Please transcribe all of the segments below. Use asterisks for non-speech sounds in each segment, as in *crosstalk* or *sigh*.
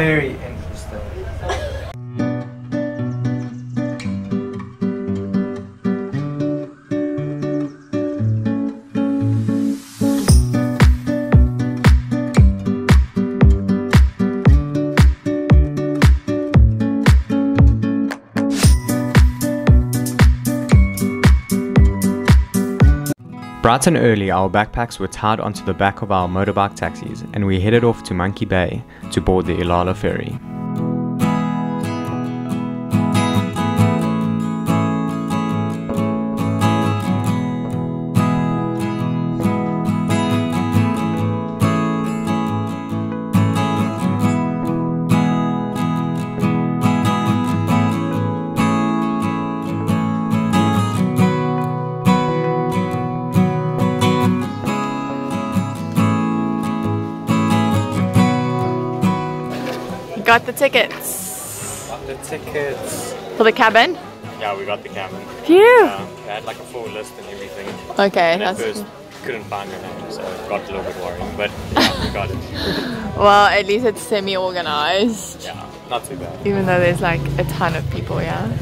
Very Bright and early, our backpacks were tied onto the back of our motorbike taxis and we headed off to Monkey Bay to board the Ilala ferry. Got the tickets Got the tickets. for the cabin. Yeah, we got the cabin. Phew. They had like a full list and everything. Okay, And that's first couldn't find your name, so it got a little bit worrying, but *laughs* yeah, we got it. well. At least it's semi-organized, Yeah, not too bad. even though there's like a ton of people. Yeah.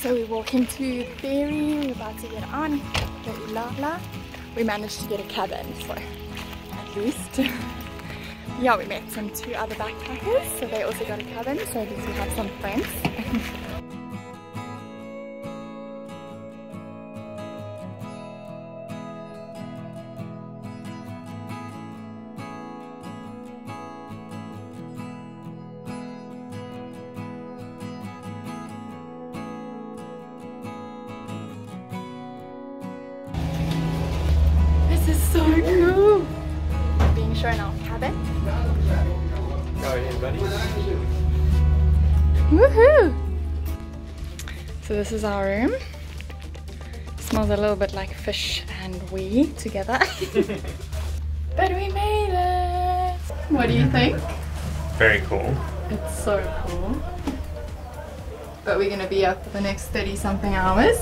So we walk into the ferry. We're about to get on the Ilala. We managed to get a cabin, so at least. *laughs* yeah, we met some two other backpackers, so they also got a cabin. So we have some friends. *laughs* Our cabin. Go ahead. Woohoo! So this is our room. Smells a little bit like fish and we together. *laughs* but we made it! What do you think? Very cool. It's so cool. But we're gonna be up for the next 30 something hours.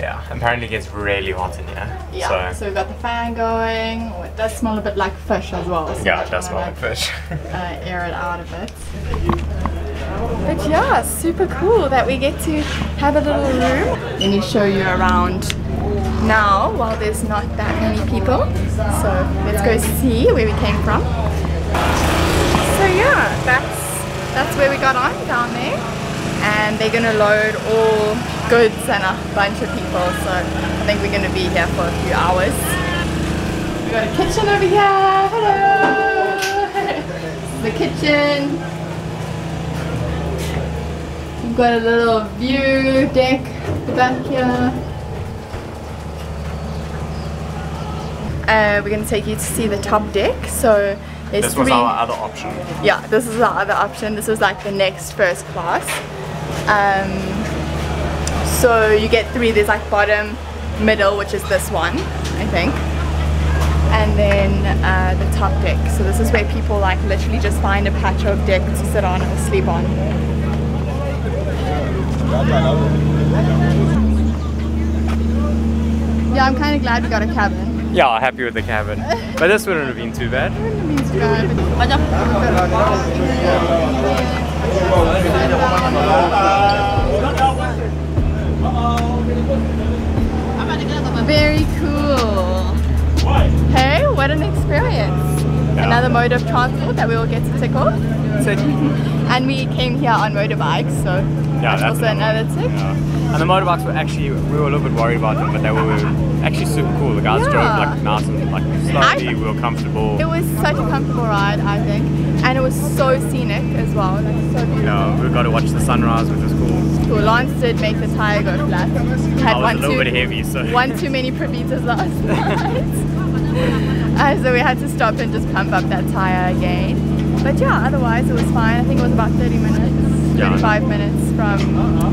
Yeah, apparently it gets really hot in here. Yeah, so, So, we've got the fan going. Oh, It does smell a bit like fish as well. So yeah, it does smell like fish. uh, *laughs* air it out a bit. But yeah, super cool that we get to have a little room. Let me show you around now while there's not that many people. So let's go see where we came from. So yeah, that's that's where we got on down there. And they're gonna load all goods and a bunch of people. So I think we're gonna be here for a few hours. We've got a kitchen over here. Hello. the kitchen. We've got a little view deck the back here. Uh, we're going to take you to see the top deck. So this was three. our other option. Yeah, this is our other option. This was like the next first class. Um, so you get three. There's like bottom, middle, which is this one, I think, and then uh, the top deck. So this is where people like literally just find a patch of deck to sit on or sleep on. Yeah, I'm kind of glad we got a cabin. Yeah, I'm happy with the cabin. but this wouldn't have been too bad. Another mode of transport that we will get to tick off. And we came here on motorbikes, so Yeah, that's also another tick. Yeah. And the motorbikes were actually, we were a little bit worried about them, but they were actually super cool. The guys Yeah. drove like nice and like slowly, I- we were comfortable. It was such a comfortable ride, I think. And it was so scenic as well, like so beautiful. Yeah, we got to watch the sunrise, which was cool. Cool. Lance did make the tire go flat. Had I was one a little too, bit heavy, so one too many *laughs* Provitas last *laughs* night. *laughs* uh, so we had to stop and just pump up that tire again. But yeah, otherwise it was fine. I think it was about 30 minutes, Yeah. 35 minutes from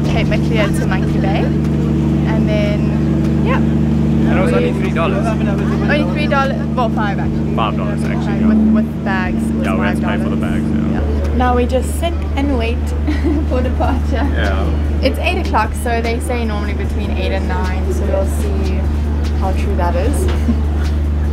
Cape Maclear to Monkey Bay. And then, yeah, and it was only three dollars, only three dollars, well five actually. five dollars actually. Five Yeah, With, with bags, yeah we had to pay for the $5. bags. Yeah. Now we just sit and wait *laughs* for departure. yeah. It's 8 o'clock, so they say normally between 8 and 9, so we'll see how true that is. *laughs*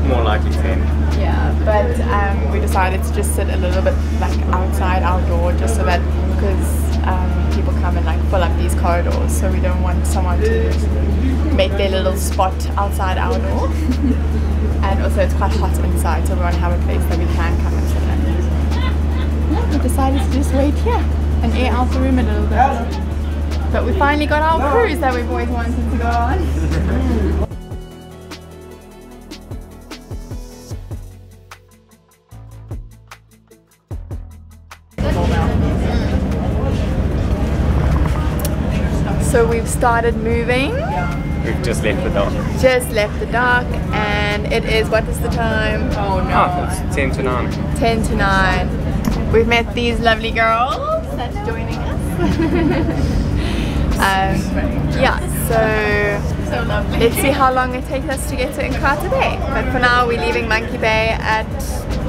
More likely ten. Yeah, but um, we decided to just sit a little bit like outside outdoor just so that because um, people come and like fill up these corridors so we don't want someone to make their little spot outside our door. *laughs* and also it's quite hot inside so we want to have a place that we can come and sit in yeah, we decided to just wait here and air out the room a little bit but we finally got our cruise that we've always wanted to go on *laughs* started moving. We've just left the dock. Just left the dock and it is, what is the time? Oh Oh, it's 10 to 9. 10 to 9. We've met these lovely girls that's joining us. *laughs* um, yeah, so, So lovely. let's see how long it takes us to get to Nkhata Bay. But for now, we're leaving Monkey Bay at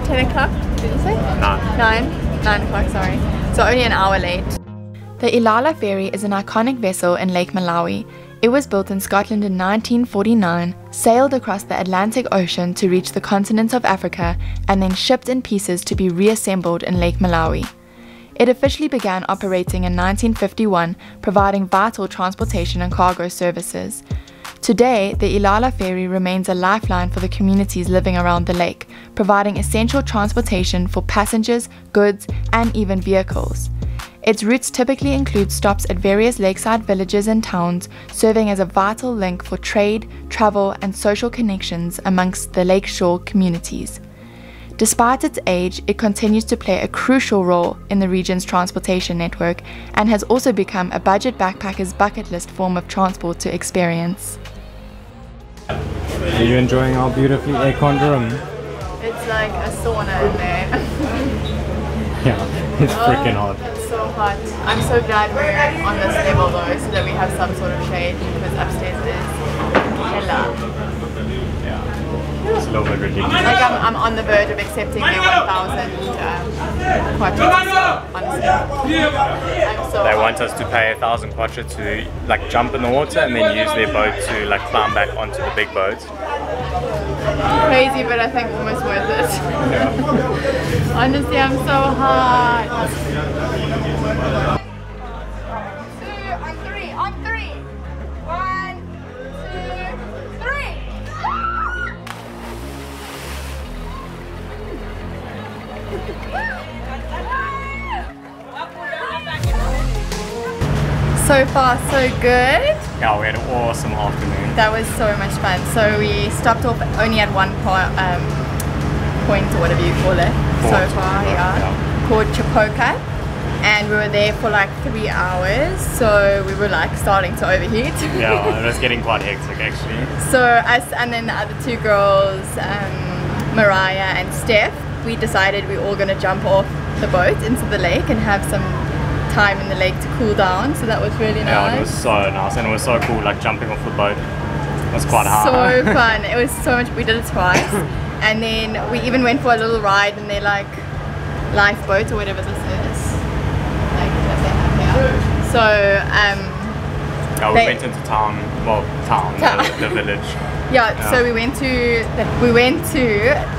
10 o'clock, did you say? 9. 9? 9 o'clock, sorry. So only an hour late. The Ilala Ferry is an iconic vessel in Lake Malawi. It was built in Scotland in 1949, sailed across the Atlantic Ocean to reach the continent of Africa, and then shipped in pieces to be reassembled in Lake Malawi. It officially began operating in 1951, providing vital transportation and cargo services. Today, the Ilala Ferry remains a lifeline for the communities living around the lake, providing essential transportation for passengers, goods, and even vehicles. Its routes typically include stops at various lakeside villages and towns, serving as a vital link for trade, travel, and social connections amongst the lakeshore communities. Despite its age, it continues to play a crucial role in the region's transportation network and has also become a budget backpacker's bucket list form of transport to experience. Are you enjoying our beautifully aircon room? It's like a sauna in there. *laughs* Yeah, it's freaking hot. It's so hot. I'm so glad we're on this level though, so that we have some sort of shade because upstairs is hella. Yeah, it's a little bit ridiculous. Like I'm, I'm on the verge of accepting the 1,000 um, quadrants, honestly. I'm so They want us to pay a thousand kwacha to like jump in the water and then use their boat to like climb back onto the big boat. Crazy, but I think almost worth it. *laughs* Honestly, I'm so hot. Two on three, on three. One, two, three. *laughs* So far, so good. Yeah, we had an awesome afternoon. That was so much fun. So we stopped off only at one po- um, point or whatever you call it so far, yeah, Yeah. called Chipoka. And we were there for like three hours, so we were like starting to overheat. *laughs* Yeah, it was getting *laughs* quite hectic actually. so us and then the other two girls, um, Mariah and Steph, we decided we were all gonna jump off the boat into the lake and have some time in the lake to cool down. So that was really nice. Yeah, it was so nice and it was so cool like jumping off the boat. It was quite hard. So *laughs* fun. It was so much. We did it twice, *coughs* and then we even went for a little ride in their like lifeboats or whatever this is. Like that they have here. So um, Yeah, we They- went into town, well, town, Town. The, the village. yeah, *laughs* Yeah. So we went to the, we went to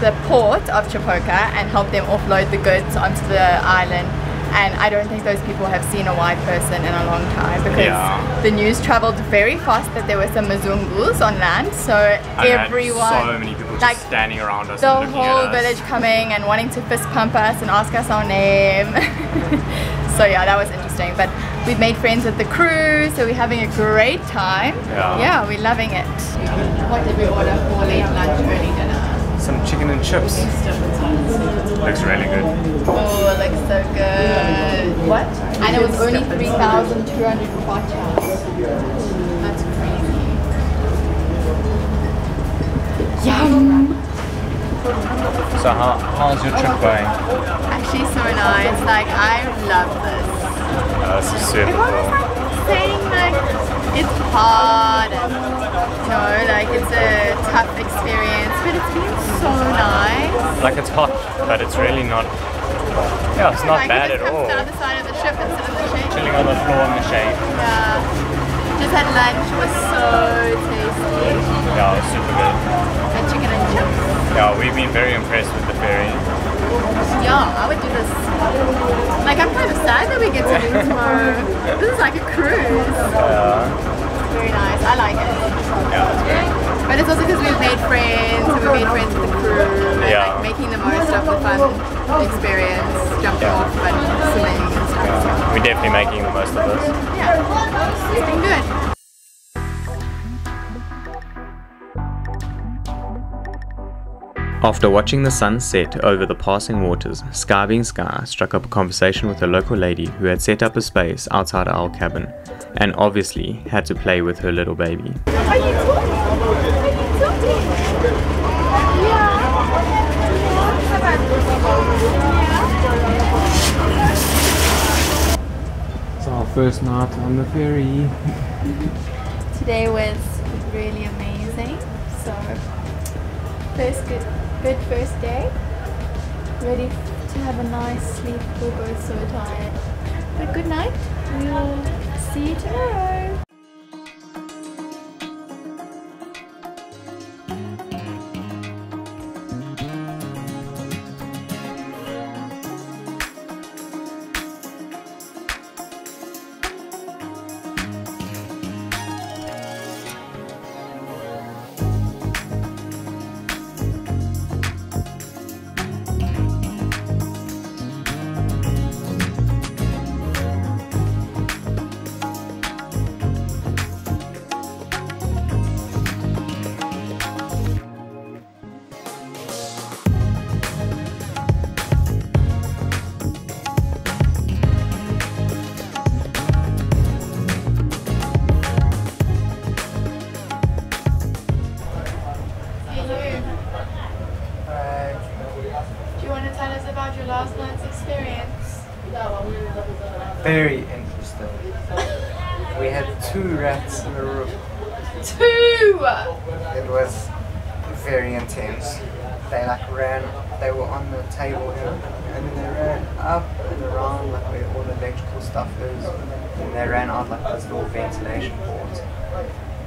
the port of Chipoka and helped them offload the goods onto the island. And I don't think those people have seen a white person in a long time because Yeah. the news traveled very fast that there were some Mzungus on land. So And had everyone, so many people just like, standing around us the and whole at us. village coming and wanting to fist pump us and ask us our name. *laughs* so yeah, that was interesting. But we've made friends with the crew, so we're having a great time. Yeah. we're loving it. What did we order for late lunch, early dinner? Some chicken and chips. Looks really good. Oh, it looks so good. What? And it was only 3,200 kwacha. That's crazy. Yum! So how, how's your trip going? Actually so nice. Like, I love this. Uh, this is super Everyone cool. Saying like it's hard and you know like it's a tough experience, but it's been so nice. Like it's hot, but it's really not. Yeah, it's not like bad at all. to the side of the ship and sit in the shade. Chilling on the floor in the shade. Yeah. Just had lunch, it was so tasty. Yeah, it was super good. And chicken and chips. Yeah, we've been very impressed with the ferry. Yeah, I would do this. Like, I'm kind of sad that we get to leave tomorrow. This is like a cruise. Yeah. Very nice. I like it. Yeah, it's great. But it's also because we've made friends, and we made friends with the crew, and Yeah. like making the most of the fun experience, jumping Yeah. off and swimming and stuff. Yeah. We're definitely making the most of this. yeah, it's been good. After watching the sun set over the passing waters, Sky Being Sky struck up a conversation with a local lady who had set up a space outside our cabin and obviously had to play with her little baby. Are you talking? Are you talking? Yeah. It's our first night on the ferry. Today was really amazing. So, first good, good first day. Ready to have a nice sleep. We're both so tired. But good night. We will see you tomorrow.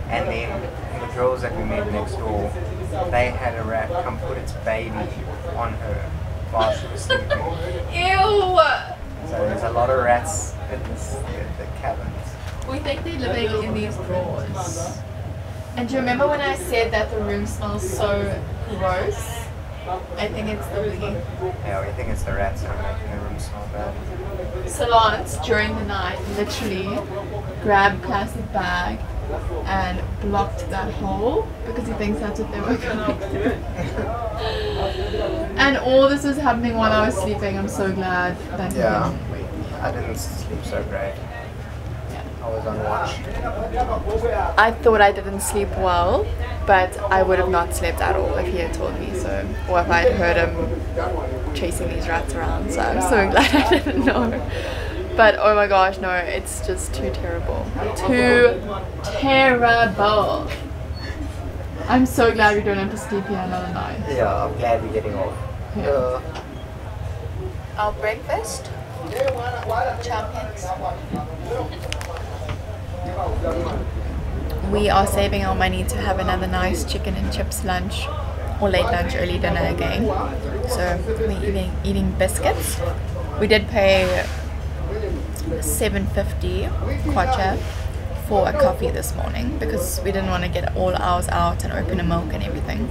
And then the girls that we met next door, they had a rat come put its baby on her while she was sleeping. *laughs* Ew! So there's a lot of rats in this, the, the cabins. We think they're living in these drawers. And do you remember when I said that the room smells so gross? I think it's the weed. Yeah, we think it's the rats that are making the room smell bad. Salons during the night literally grabbed plastic bag and blocked that hole because he thinks that's what they were going to do. *laughs* and all this was happening while I was sleeping. I'm so glad that he Yeah. didn't wake me up. I didn't sleep so great. Yeah. I was on watch. I thought I didn't sleep well, but I would have not slept at all if he had told me so, or if I had heard him chasing these rats around. So I'm so glad I didn't know. But oh my gosh, no, it's just too terrible. Too terrible. I'm so glad we don't have to sleep here another night. Yeah, I'm glad we're getting off. Yeah. Uh, Our breakfast, champions. We are saving our money to have another nice chicken and chips lunch or late lunch, early dinner again. So we're eating, eating biscuits. We did pay 750 kwacha for a coffee this morning because we didn't want to get all ours out and open a milk and everything.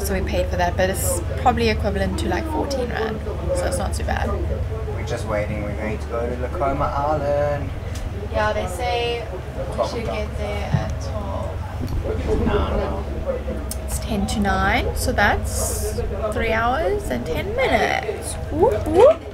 So we paid for that, but it's probably equivalent to like 14 rand, so it's not too bad. we're just waiting. We're going to go to Likoma Island. Yeah, they say we should get there at 12. It's 10 to 9, so that's 3 hours and 10 minutes. Whoop, whoop.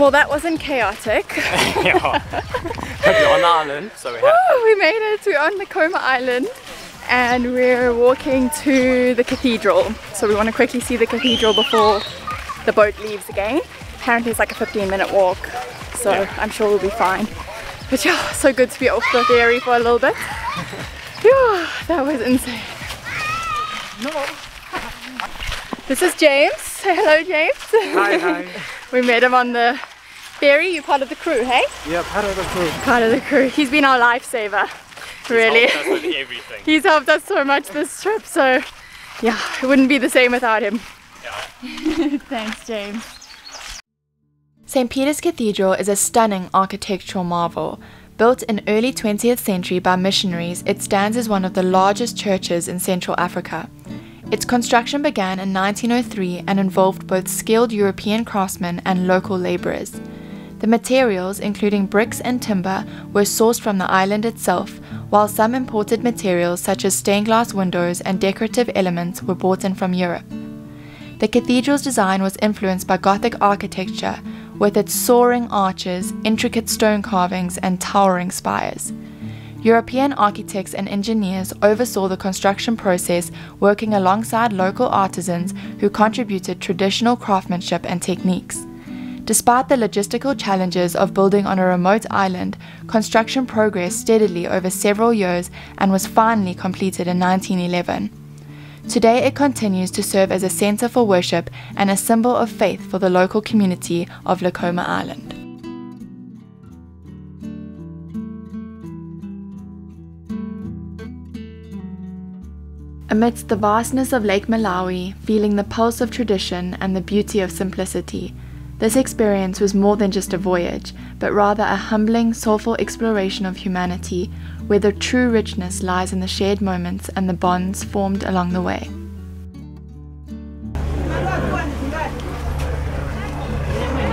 Well, that wasn't chaotic. *laughs* yeah. We're on the island, so we Woo, we made it. We're on Likoma Island and we're walking to the cathedral. So we want to quickly see the cathedral before the boat leaves again. Apparently it's like a 15 minute walk, so Yeah. I'm sure we'll be fine. But yeah, *laughs* so good to be off the ferry for a little bit. Phew, that was insane. No. This is James. Say *laughs* hello, James. Hi, hi. we met him on the ferry. You're part of the crew, hey? Yeah, part of the crew. Part of the crew. He's been our lifesaver. Really. Helped us with everything. He's helped us so much this trip, so yeah, it wouldn't be the same without him. Yeah. *laughs* Thanks, James. St. Peter's Cathedral is a stunning architectural marvel. Built in early 20th century by missionaries, it stands as one of the largest churches in Central Africa. Its construction began in 1903 and involved both skilled European craftsmen and local laborers. The materials, including bricks and timber, were sourced from the island itself, while some imported materials such as stained glass windows and decorative elements were brought in from Europe. The cathedral's design was influenced by Gothic architecture, with its soaring arches, intricate stone carvings, and towering spires. European architects and engineers oversaw the construction process, working alongside local artisans who contributed traditional craftsmanship and techniques. Despite the logistical challenges of building on a remote island, construction progressed steadily over several years and was finally completed in 1911. Today, it continues to serve as a center for worship and a symbol of faith for the local community of Likoma Island. Amidst the vastness of Lake Malawi, feeling the pulse of tradition and the beauty of simplicity, this experience was more than just a voyage, but rather a humbling, soulful exploration of humanity, where the true richness lies in the shared moments and the bonds formed along the way.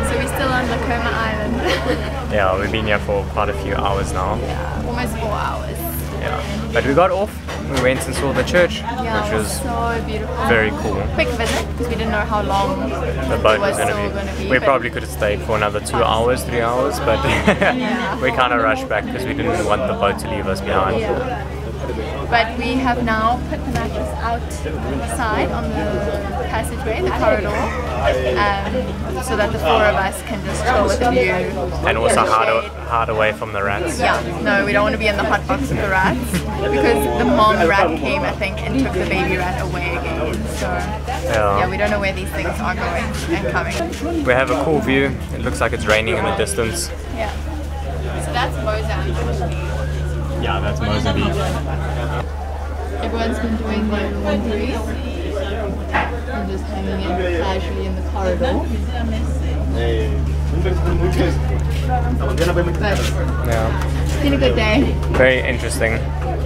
So we're still on Likoma Island. *laughs* Yeah, we've been here for quite a few hours now. Yeah, Almost four hours. Yeah. But we got off, we went and saw the church, Yeah, which was so beautiful. very cool. quick visit because we didn't know how long The boat was was going to be. be. We probably could have stayed for another two hours, three hours, but *laughs* we kind of rushed back because we didn't want the boat to leave us behind. Yeah. But we have now put the mattress outside on the passageway, the corridor, um, so that the four of us can just chill with the view. And also in the hide, shade. a- hide away from the rats. Yeah, no, we don't want to be in the hot box with the rats because the mom rat came, I think, and took the baby rat away again. So yeah, Yeah. we don't know where these things are going and coming. We have a cool view. It looks like it's raining in the distance. Yeah. So that's Mozambique. Yeah, that's Mozambique. Everyone's been doing their laundry and just hanging in casually in the corridor. But Yeah. it's been a good day. Very interesting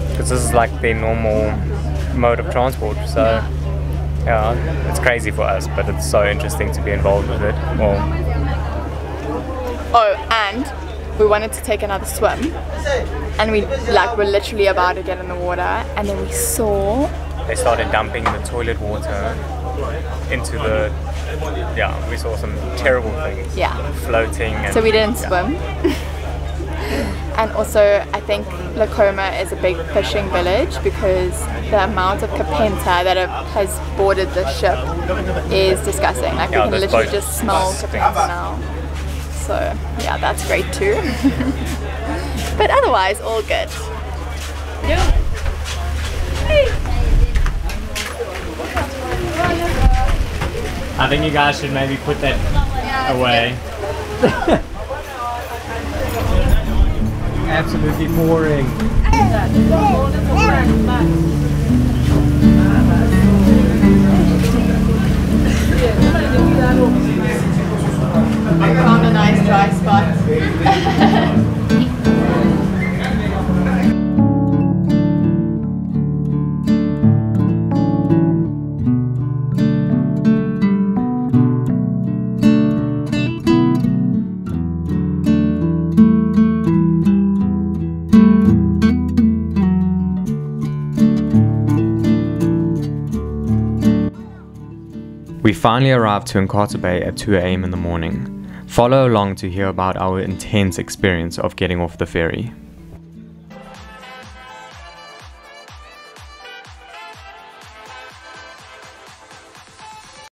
because this is like their normal mode of transport. So yeah, it's crazy for us, but it's so interesting to be involved with it. Well, Oh, and we wanted to take another swim, and we like were literally about to get in the water, and then we saw they started dumping the toilet water into the. Yeah, we saw some terrible things. Yeah. Floating. And, So we didn't yeah. swim. *laughs* and also, I think Likoma is a big fishing village because the amount of kapenta that has boarded the ship is disgusting. Like Yeah, we can literally boats just smell kapenta now. So yeah, that's great too. *laughs* but otherwise, all good. I think you guys should maybe put that away. *laughs* Absolutely boring. *laughs* I found a nice dry spot. We finally arrived to Nkhata Bay at 2 a.m. in the morning. Follow along to hear about our intense experience of getting off the ferry.